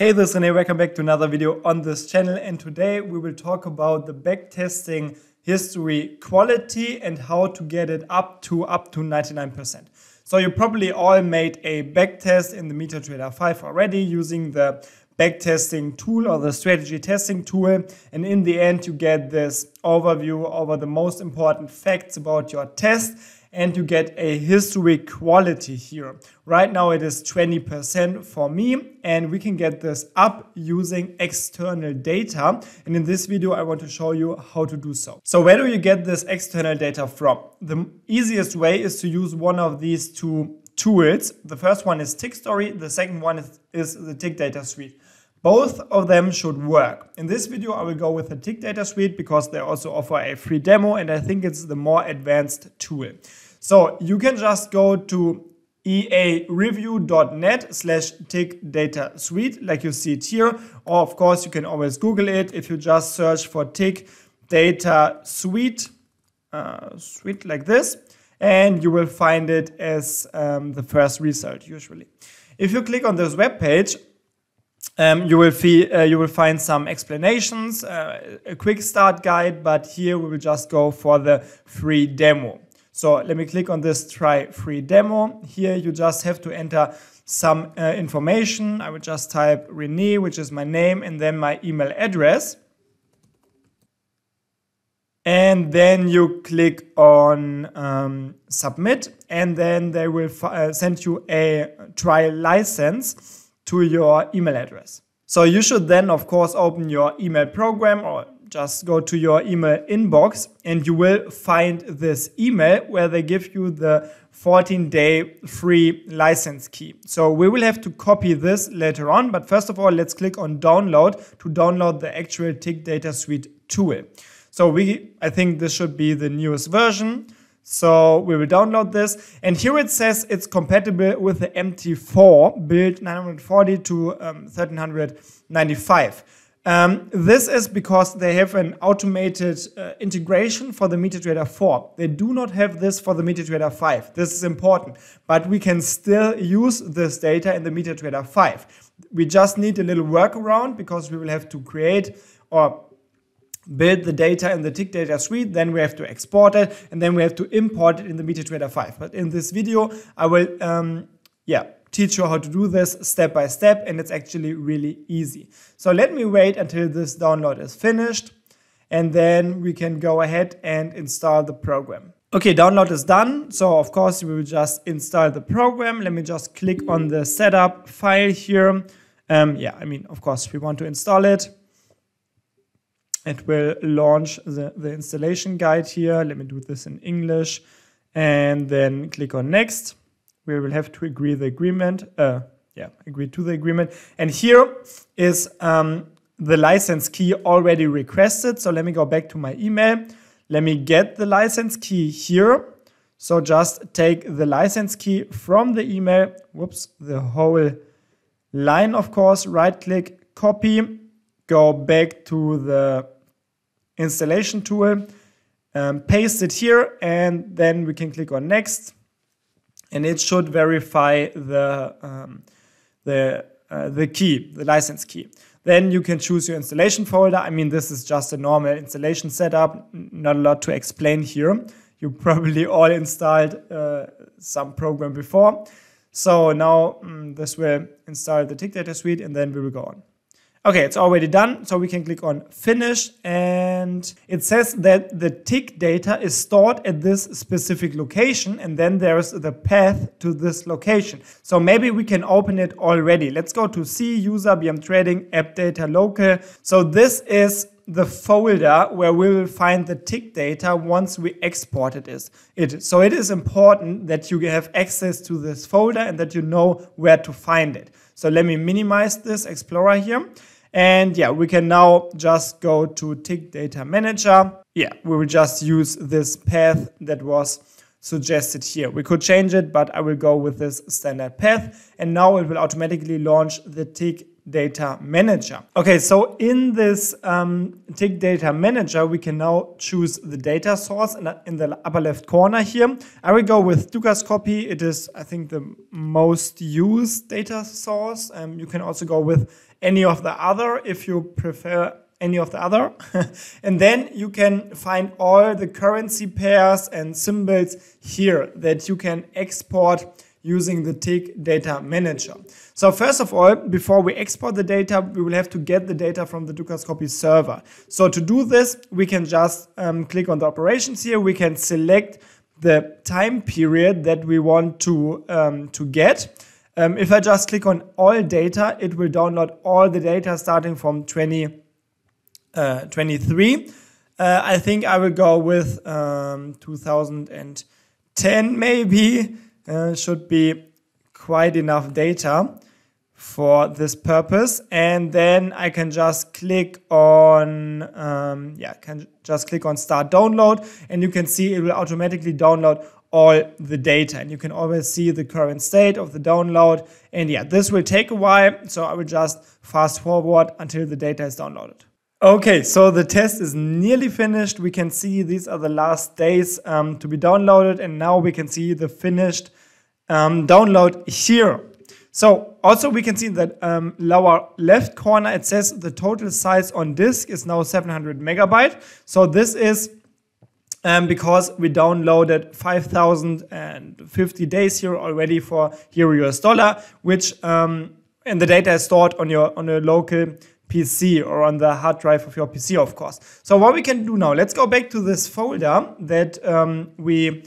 Hey, this is Rene. Welcome back to another video on this channel. And today we will talk about the backtesting history quality and how to get it up to up to 99%. So you probably all made a backtest in the MetaTrader 5 already using the backtesting tool or the strategy testing tool. And in the end, you get this overview over the most important facts about your test and you get a history quality here. Right now it is 20% for me and we can get this up using external data. And in this video, I want to show you how to do so. So where do you get this external data from? The easiest way is to use one of these two tools. The first one is TickStory. The second one is, is the Tick Data Suite. Both of them should work. In this video, I will go with the Tick Data Suite because they also offer a free demo and I think it's the more advanced tool. So you can just go to eareview.net slash tick data suite like you see it here or of course you can always google it if you just search for tick data suite uh, suite like this and you will find it as um, the first result usually if you click on this web page um, you will fee, uh, you will find some explanations, uh, a quick start guide, but here we will just go for the free demo. So let me click on this try free demo. Here you just have to enter some uh, information. I would just type Rene, which is my name, and then my email address. And then you click on um, submit, and then they will uh, send you a trial license to your email address. So you should then, of course, open your email program or just go to your email inbox and you will find this email where they give you the 14 day free license key. So we will have to copy this later on, but first of all, let's click on download to download the actual Tick Data Suite tool. So we, I think this should be the newest version. So we will download this. And here it says it's compatible with the MT4 build 940 to um, 1395. Um, this is because they have an automated uh, integration for the MetaTrader 4. They do not have this for the MetaTrader 5. This is important, but we can still use this data in the MetaTrader 5. We just need a little workaround because we will have to create or build the data in the Tick Data Suite, then we have to export it, and then we have to import it in the MetaTrader 5. But in this video, I will, um, yeah, teach you how to do this step by step, and it's actually really easy. So let me wait until this download is finished, and then we can go ahead and install the program. Okay, download is done. So of course, we will just install the program. Let me just click on the setup file here. Um, yeah, I mean, of course, we want to install it. It will launch the, the installation guide here. Let me do this in English and then click on next. We will have to agree the agreement. Uh, yeah, agree to the agreement. And here is um, the license key already requested. So let me go back to my email. Let me get the license key here. So just take the license key from the email. Whoops, the whole line, of course. Right click, copy, go back to the installation tool, um, paste it here, and then we can click on next. And it should verify the, um, the, uh, the key, the license key. Then you can choose your installation folder. I mean, this is just a normal installation setup, not a lot to explain here. You probably all installed uh, some program before. So now um, this will install the Tick Data Suite and then we will go on. Okay, it's already done, so we can click on finish and it says that the tick data is stored at this specific location and then there's the path to this location. So maybe we can open it already. Let's go to C, user, BM trading, app data, local. So this is the folder where we will find the tick data once we exported it. So it is important that you have access to this folder and that you know where to find it. So let me minimize this Explorer here. And yeah, we can now just go to Tick Data Manager. Yeah, we will just use this path that was suggested here. We could change it, but I will go with this standard path. And now it will automatically launch the Tick Data Manager. Okay, so in this um, Tick Data Manager, we can now choose the data source in, in the upper left corner here. I will go with Dukascopy. It is, I think, the most used data source. Um, you can also go with any of the other if you prefer any of the other. and then you can find all the currency pairs and symbols here that you can export using the Tick Data Manager. So first of all, before we export the data, we will have to get the data from the Dukascopy server. So to do this, we can just um, click on the operations here. We can select the time period that we want to, um, to get. Um, if I just click on all data, it will download all the data starting from 2023. Uh, uh, I think I will go with um, 2010 maybe. Uh, should be quite enough data for this purpose. And then I can just click on, um, yeah, can just click on start download and you can see it will automatically download all the data and you can always see the current state of the download. And yeah, this will take a while. So I will just fast forward until the data is downloaded. Okay, so the test is nearly finished. We can see these are the last days um, to be downloaded, and now we can see the finished um, download here. So also we can see that um, lower left corner, it says the total size on disk is now 700 megabyte. So this is um, because we downloaded 5,050 days here already for here US dollar, which um, and the data is stored on your on a local PC or on the hard drive of your PC, of course. So what we can do now, let's go back to this folder that um, we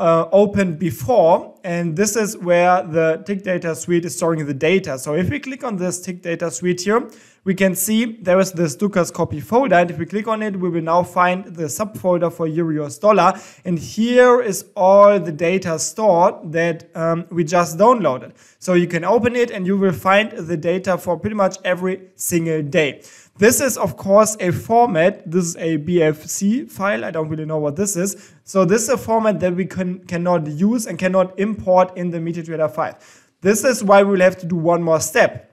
uh, opened before, and this is where the Tick Data Suite is storing the data. So if we click on this Tick Data Suite here, we can see there is this Dukascopy folder, and if we click on it, we will now find the subfolder for Euro US dollar, and here is all the data stored that um, we just downloaded. So you can open it, and you will find the data for pretty much every single day. This is, of course, a format. This is a BFC file. I don't really know what this is. So this is a format that we can, cannot use and cannot import in the MetaTrader 5. This is why we'll have to do one more step.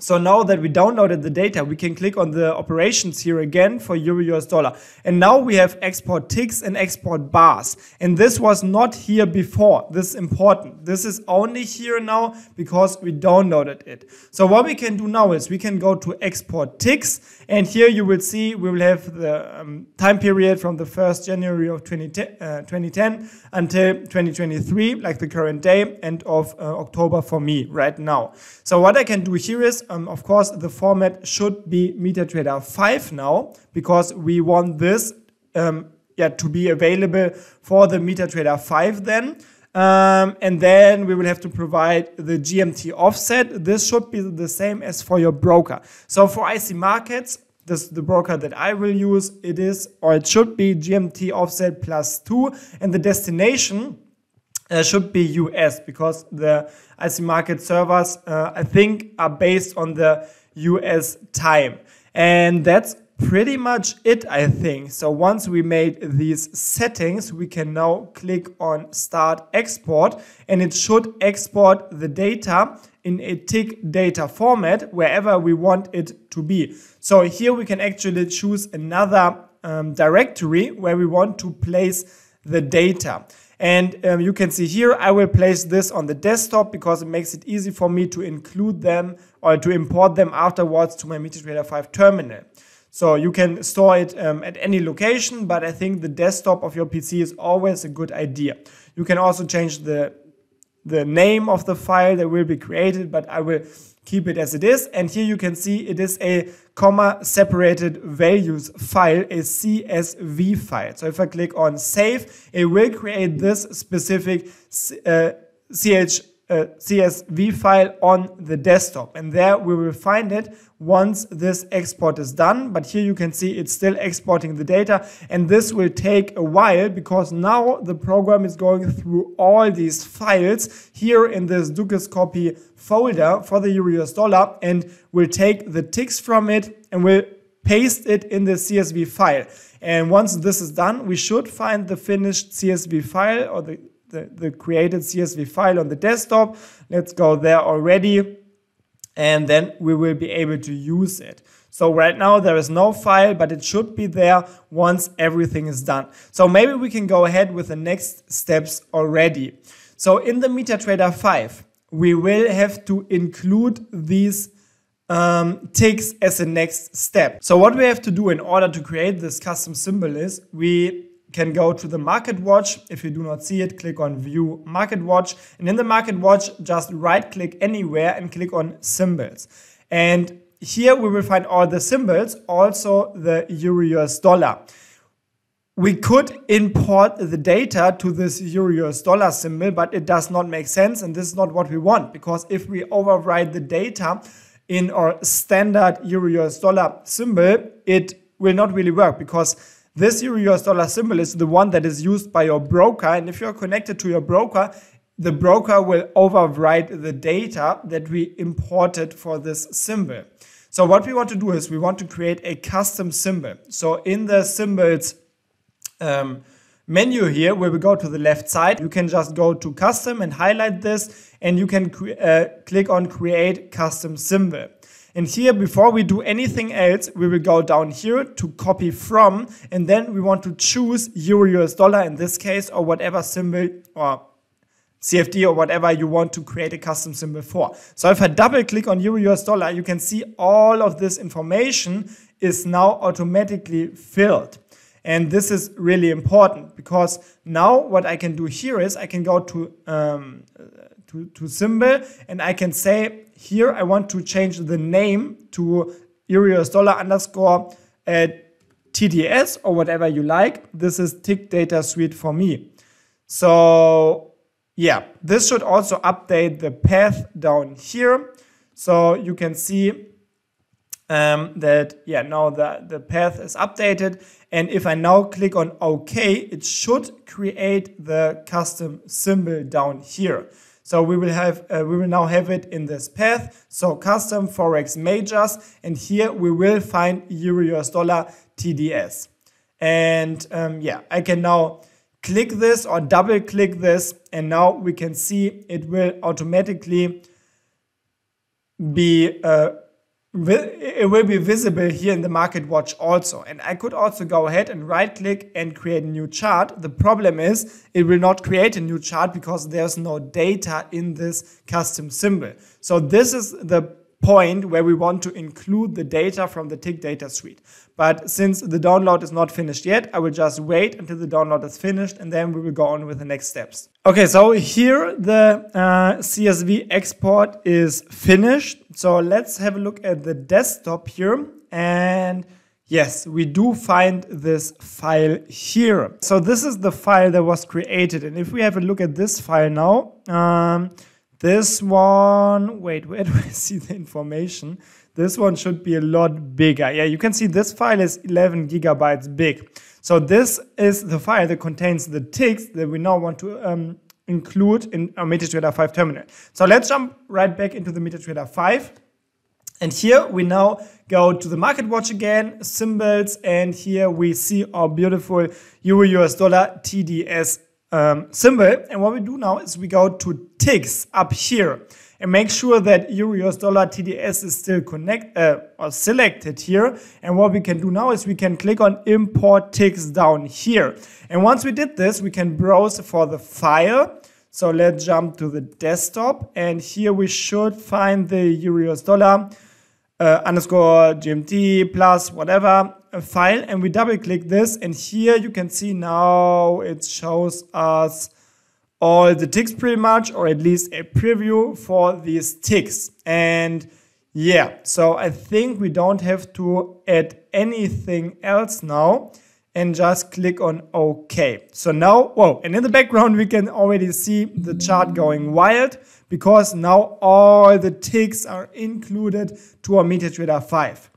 So now that we downloaded the data, we can click on the operations here again for Euro US dollar. And now we have export ticks and export bars. And this was not here before. This is important. This is only here now because we downloaded it. So what we can do now is we can go to export ticks. And here you will see we will have the um, time period from the 1st January of 2010, uh, 2010 until 2023, like the current day, end of uh, October for me right now. So what I can do here is um, of course, the format should be MetaTrader 5 now because we want this um, yeah, to be available for the MetaTrader 5 then. Um, and then we will have to provide the GMT offset. This should be the same as for your broker. So for IC Markets, this is the broker that I will use. It is, or it should be GMT offset plus two. And the destination uh, should be US because the IC market servers, uh, I think, are based on the US time. And that's pretty much it, I think. So once we made these settings, we can now click on Start Export and it should export the data in a tick data format wherever we want it to be. So here we can actually choose another um, directory where we want to place the data. And um, you can see here, I will place this on the desktop because it makes it easy for me to include them or to import them afterwards to my MetaTrader 5 terminal. So you can store it um, at any location, but I think the desktop of your PC is always a good idea. You can also change the, the name of the file that will be created, but I will keep it as it is. And here you can see it is a comma separated values file, a CSV file. So if I click on save, it will create this specific uh, CH Uh, a CSV file on the desktop. And there we will find it once this export is done. But here you can see it's still exporting the data. And this will take a while because now the program is going through all these files here in this Dukascopy folder for the US dollar and will take the ticks from it and will paste it in the CSV file. And once this is done we should find the finished CSV file or the the, the created CSV file on the desktop. Let's go there already. and then we will be able to use it. So right now there is no file, but it should be there once everything is done. So maybe we can go ahead with the next steps already. So in the MetaTrader 5, we will have to include these um, ticks as a next step. So what we have to do in order to create this custom symbol is we can go to the market watch. If you do not see it, click on view market watch. And in the market watch, just right click anywhere and click on symbols. And here we will find all the symbols, also the euro US dollar. We could import the data to this euro US dollar symbol, but it does not make sense. And this is not what we want because if we override the data in our standard euro US dollar symbol, it will not really work because this euro US dollar symbol is the one that is used by your broker. And if you're connected to your broker, the broker will overwrite the data that we imported for this symbol. So what we want to do is we want to create a custom symbol. So in the symbols um, menu here, where we go to the left side, you can just go to custom and highlight this and you can uh, click on create custom symbol. And here, before we do anything else, we will go down here to copy from, and then we want to choose Euro US dollar in this case, or whatever symbol or CFD or whatever you want to create a custom symbol for. So if I double click on Euro US dollar, you can see all of this information is now automatically filled. And this is really important because now what I can do here is I can go to, um, to, to symbol and I can say here I want to change the name to US dollar underscore uh, TDS or whatever you like. This is tick data suite for me. So yeah, this should also update the path down here. So you can see um, that, yeah, now the, the path is updated. And if I now click on OK, it should create the custom symbol down here. So we will have, uh, we will now have it in this path. So custom Forex majors. And here we will find Euro US dollar TDS. And um, yeah, I can now click this or double click this and now we can see it will automatically be uh, it will be visible here in the market watch also. And I could also go ahead and right click and create a new chart. The problem is it will not create a new chart because there's no data in this custom symbol. So this is the point where we want to include the data from the tick data suite. But since the download is not finished yet, I will just wait until the download is finished and then we will go on with the next steps. Okay, so here the uh, CSV export is finished. So let's have a look at the desktop here. And yes, we do find this file here. So this is the file that was created. And if we have a look at this file now, um, this one, wait, where do I see the information? This one should be a lot bigger. Yeah, you can see this file is 11 gigabytes big. So this is the file that contains the ticks that we now want to um, include in our MetaTrader 5 terminal. So let's jump right back into the MetaTrader 5. And here we now go to the market watch again, symbols, and here we see our beautiful Euro US dollar TDS um, symbol. And what we do now is we go to ticks up here and make sure that Euro US dollar TDS is still connect uh, or selected here. And what we can do now is we can click on import ticks down here. And once we did this, we can browse for the file. So let's jump to the desktop and here we should find the Euro US dollar uh, underscore GMT plus whatever file and we double click this and here you can see now it shows us all the ticks pretty much or at least a preview for these ticks and yeah so I think we don't have to add anything else now and just click on OK. So now, whoa, and in the background we can already see the chart going wild because now all the ticks are included to our MetaTrader 5.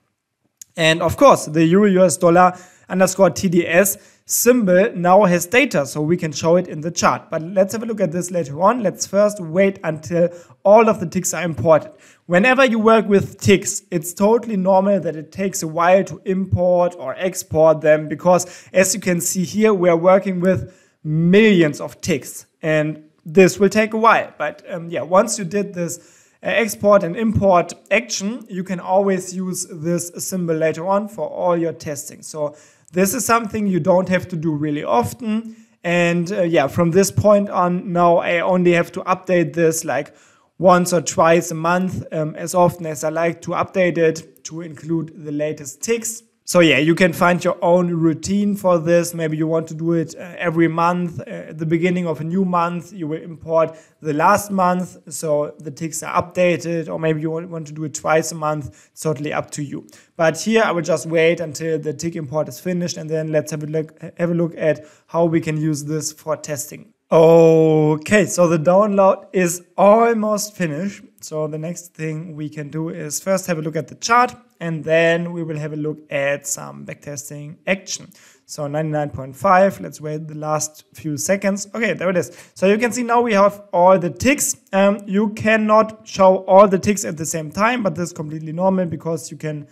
And of course, the Euro US dollar underscore TDS symbol now has data, so we can show it in the chart. But let's have a look at this later on. Let's first wait until all of the ticks are imported. Whenever you work with ticks, it's totally normal that it takes a while to import or export them because as you can see here, we are working with millions of ticks and this will take a while. But um, yeah, once you did this export and import action, you can always use this symbol later on for all your testing. So this is something you don't have to do really often. And uh, yeah, from this point on, now I only have to update this like once or twice a month, um, as often as I like to update it to include the latest ticks. So yeah, you can find your own routine for this. Maybe you want to do it uh, every month. Uh, at the beginning of a new month, you will import the last month so the ticks are updated, or maybe you want to do it twice a month. It's totally up to you. But here I will just wait until the tick import is finished, and then let's have a look have a look at how we can use this for testing. Okay, so the download is almost finished. So the next thing we can do is first have a look at the chart and then we will have a look at some backtesting action. So 99.5, let's wait the last few seconds. Okay, there it is. So you can see now we have all the ticks. Um, you cannot show all the ticks at the same time, but this is completely normal because you can,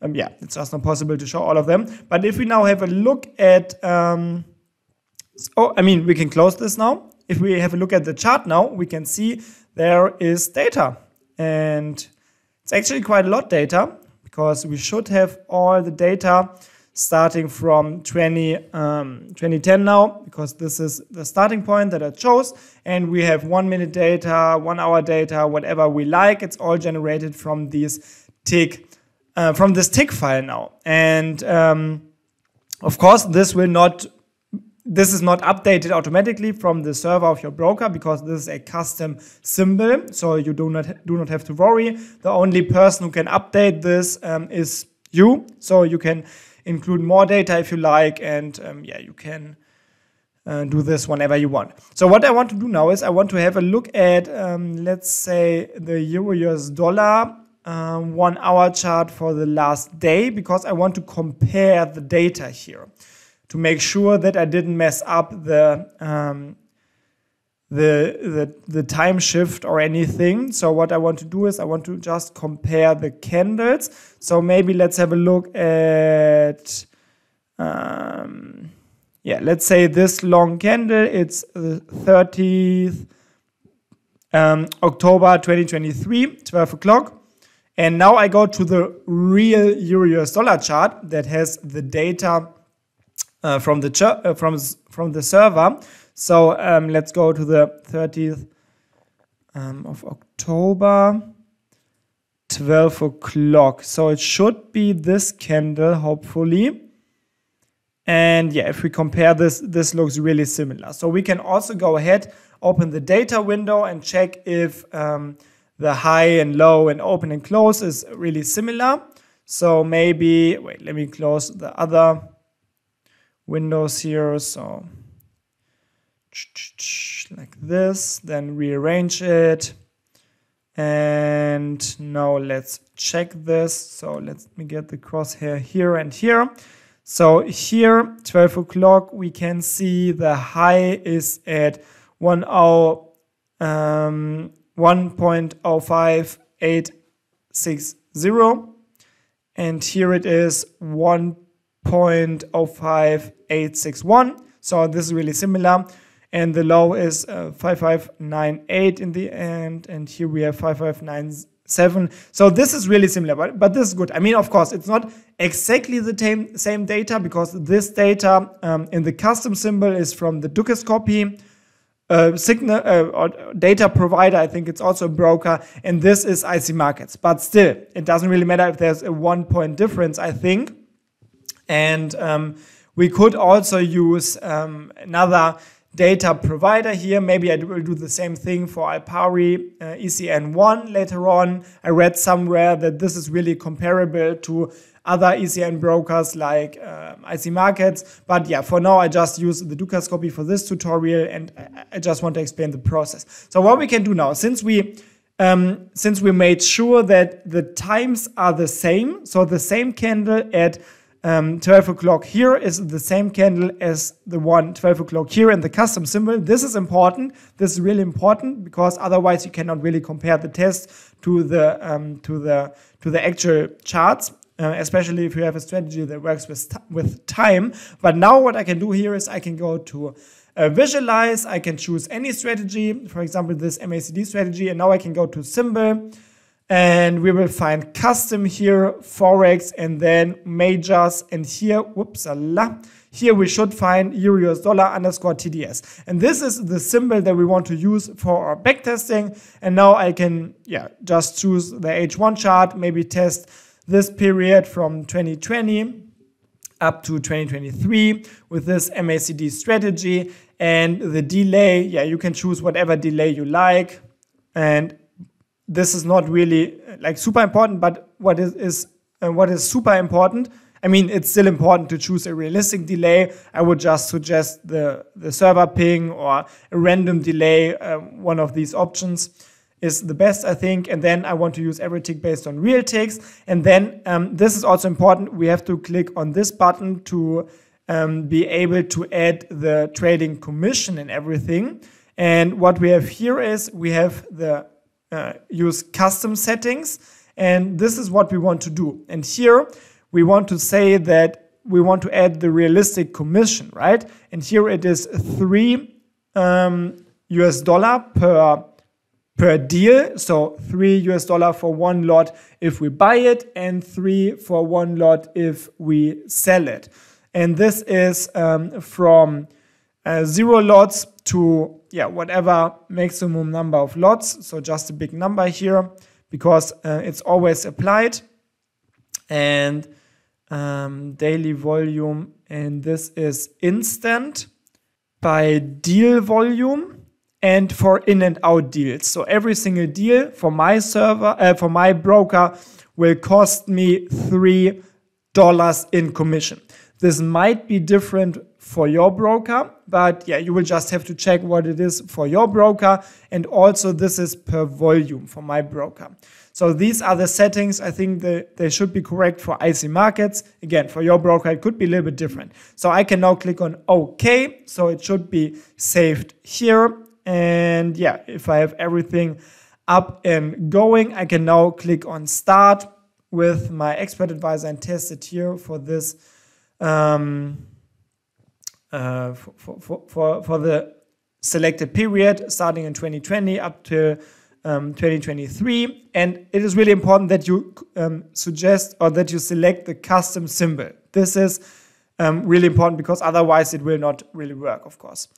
um, yeah, it's just not possible to show all of them. But if we now have a look at, um, Oh, I mean, we can close this now. If we have a look at the chart now, we can see there is data. And it's actually quite a lot data because we should have all the data starting from 20, um, 2010 now, because this is the starting point that I chose. And we have one minute data, one hour data, whatever we like. It's all generated from these tick, uh, from this tick file now. And um, of course, this will not this is not updated automatically from the server of your broker because this is a custom symbol. So you do not do not have to worry. The only person who can update this um, is you. So you can include more data if you like, and um, yeah, you can uh, do this whenever you want. So what I want to do now is I want to have a look at um, let's say the euro US dollar. Um, one hour chart for the last day because I want to compare the data here to make sure that I didn't mess up the um, the, the the time shift or anything. So what I want to do is I want to just compare the candles. So maybe let's have a look at um, yeah, let's say this long candle. It's the 30th um, October 2023, 12 o'clock. And now I go to the real Euro dollar chart that has the data uh, from the uh, from from the server. So um, let's go to the 30th um, of October, 12 o'clock. So it should be this candle, hopefully. And yeah, if we compare this, this looks really similar. So we can also go ahead, open the data window and check if um, the high and low and open and close is really similar. So maybe, wait, let me close the other windows here. So like this, then rearrange it. And now let's check this. So let me get the crosshair here and here. So here, 12 o'clock, we can see the high is at 1 hour, um, 1.05860. And here it is 1 0.05861. So this is really similar. And the low is uh, 5598 in the end. And here we have 5597. So this is really similar, but, but this is good. I mean, of course, it's not exactly the same, same data because this data um, in the custom symbol is from the Dukascopy uh, signal uh, or data provider. I think it's also a broker, and this is IC Markets. But still, it doesn't really matter if there's a one point difference. I think and um, we could also use um, another data provider here. Maybe I will do the same thing for Alpari uh, ECN1 later on. I read somewhere that this is really comparable to other ECN brokers like uh, IC Markets. But yeah, for now, I just use the Dukascopy for this tutorial and I just want to explain the process. So what we can do now, since we um, since we made sure that the times are the same, so the same candle at um, 12 o'clock here is the same candle as the one 12 o'clock here in the custom symbol. This is important. This is really important because otherwise you cannot really compare the test to the um, to the to the actual charts. uh, especially if you have a strategy that works with, with time. But now what I can do here is I can go to uh, visualize, I can choose any strategy, for example, this MACD strategy, and now I can go to symbol and we will find custom here, Forex, and then majors, and here, whoops, Allah, here we should find Euro dollar underscore TDS. And this is the symbol that we want to use for our backtesting. And now I can, yeah, just choose the H1 chart, maybe test this period from 2020 up to 2023 with this MACD strategy and the delay. Yeah, you can choose whatever delay you like. And this is not really like super important, but what is, is uh, what is super important I mean, it's still important to choose a realistic delay. I would just suggest the, the server ping or a random delay. Um, one of these options is the best, I think. And then I want to use every tick based on real ticks. And then um, this is also important. We have to click on this button to um, be able to add the trading commission and everything. And what we have here is we have the uh, use custom settings. And this is what we want to do. And here we want to say that we want to add the realistic commission, right? And here it is three um, US dollar per per deal. So three US dollar for one lot if we buy it, and three for one lot if we sell it. And this is um, from uh, zero lots to yeah whatever maximum number of lots. So just a big number here because uh, it's always applied. And um, daily volume, and this is instant by deal volume and for in and out deals. So every single deal for my server, uh, for my broker, will cost me three dollars in commission. This might be different for your broker, but yeah, you will just have to check what it is for your broker. And also this is per volume for my broker. So these are the settings. I think that they should be correct for IC markets. Again, for your broker, it could be a little bit different. So I can now click on OK. So it should be saved here. And yeah, if I have everything up and going, I can now click on start with my expert advisor and test it here for this um, uh, for, for, for, for the selected period starting in 2020 up to um, 2023. And it is really important that you um, suggest or that you select the custom symbol. This is um, really important because otherwise it will not really work, of course.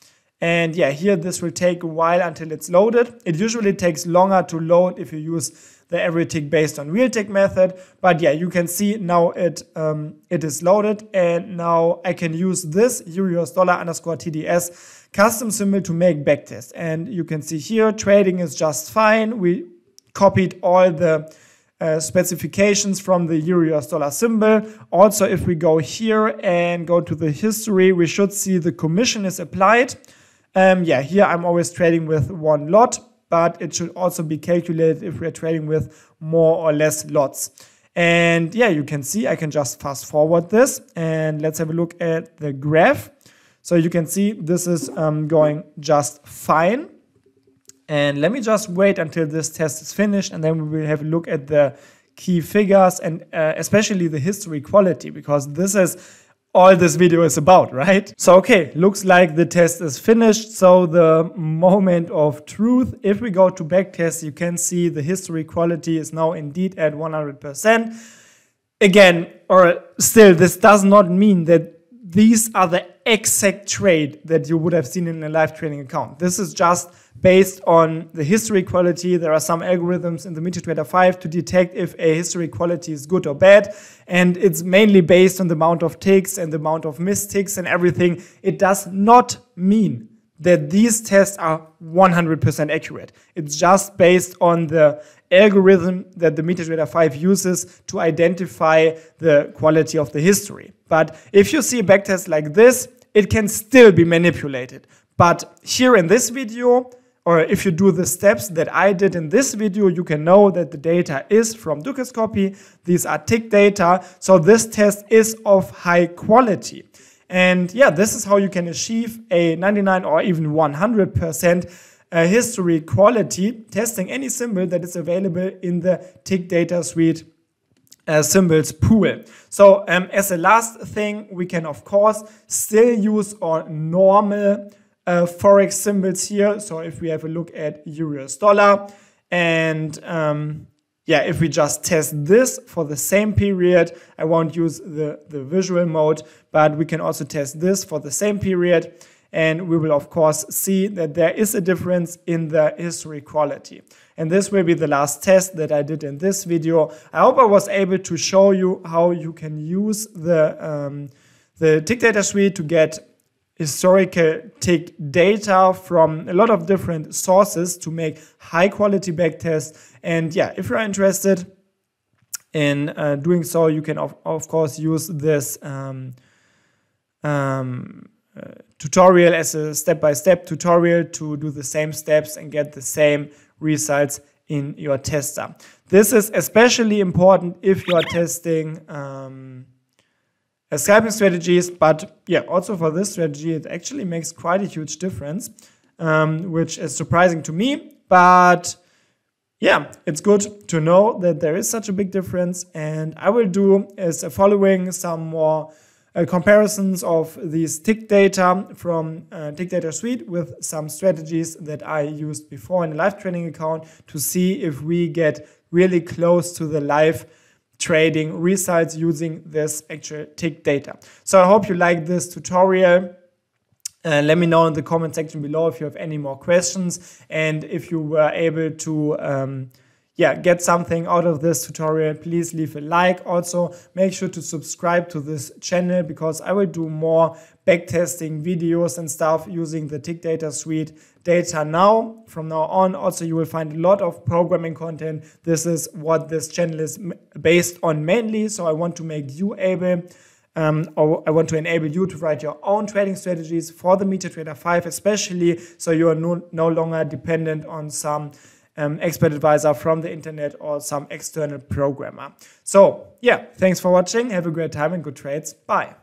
And yeah, here this will take a while until it's loaded. It usually takes longer to load if you use the every tick based on real tick method. But yeah, you can see now it um, it is loaded and now I can use this US dollar underscore TDS custom symbol to make backtest. And you can see here trading is just fine. We copied all the uh, specifications from the euro dollar symbol. Also, if we go here and go to the history, we should see the commission is applied. Um, yeah, here I'm always trading with one lot but it should also be calculated if we're trading with more or less lots. And yeah, you can see I can just fast forward this and let's have a look at the graph. So you can see this is um, going just fine. And let me just wait until this test is finished and then we will have a look at the key figures and uh, especially the history quality because this is all this video is about, right? So, okay, looks like the test is finished. So the moment of truth, if we go to backtest, you can see the history quality is now indeed at 100%. Again, or still, this does not mean that these are the exact trade that you would have seen in a live trading account. This is just based on the history quality. There are some algorithms in the MetaTrader 5 to detect if a history quality is good or bad. And it's mainly based on the amount of ticks and the amount of missed ticks and everything. It does not mean that these tests are 100% accurate. It's just based on the algorithm that the MetaTrader 5 uses to identify the quality of the history. But if you see a backtest like this, it can still be manipulated. But here in this video, or if you do the steps that I did in this video, you can know that the data is from Dukascopy. These are tick data. So this test is of high quality. And yeah, this is how you can achieve a 99 or even 100% uh, history quality testing any symbol that is available in the tick data suite uh, symbols pool. So um, as a last thing, we can of course still use our normal uh, forex symbols here. So if we have a look at US dollar and um, yeah, if we just test this for the same period, I won't use the, the visual mode, but we can also test this for the same period. And we will of course see that there is a difference in the history quality. And this will be the last test that I did in this video. I hope I was able to show you how you can use the, um, the tick data suite to get historical tick data from a lot of different sources to make high quality backtests. And yeah, if you're interested in uh, doing so, you can of, of course use this um, um, uh, tutorial as a step-by-step -step tutorial to do the same steps and get the same results in your tester. This is especially important if you are testing um, scalping strategies, but yeah, also for this strategy, it actually makes quite a huge difference, um, which is surprising to me. But yeah, it's good to know that there is such a big difference. And I will do is following some more uh, comparisons of these tick data from uh, tick data suite with some strategies that I used before in a live trading account to see if we get really close to the live trading results using this actual tick data. So I hope you like this tutorial. Uh, let me know in the comment section below if you have any more questions and if you were able to um, yeah, get something out of this tutorial, please leave a like. Also, make sure to subscribe to this channel because I will do more backtesting videos and stuff using the Tick Data Suite data now. From now on, also you will find a lot of programming content. This is what this channel is based on mainly. So I want to make you able um, or I want to enable you to write your own trading strategies for the MetaTrader 5, especially so you are no, no longer dependent on some um, expert advisor from the internet or some external programmer. So yeah, thanks for watching. Have a great time and good trades. Bye.